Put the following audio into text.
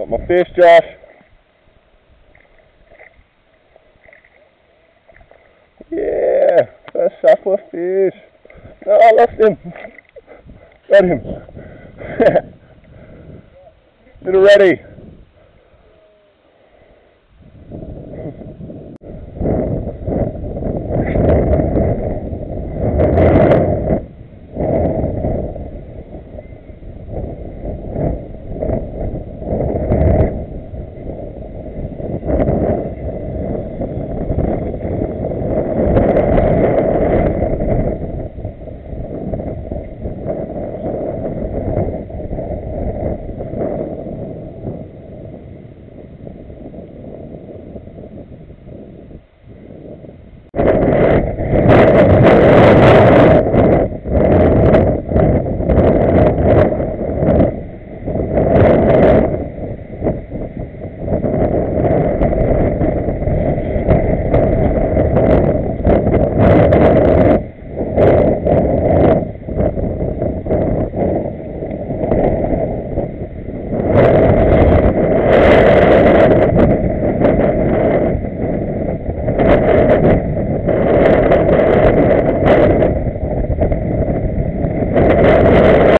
Got my fish, Josh. Yeah, first supper fish. No, I lost him. Got him. Little ready.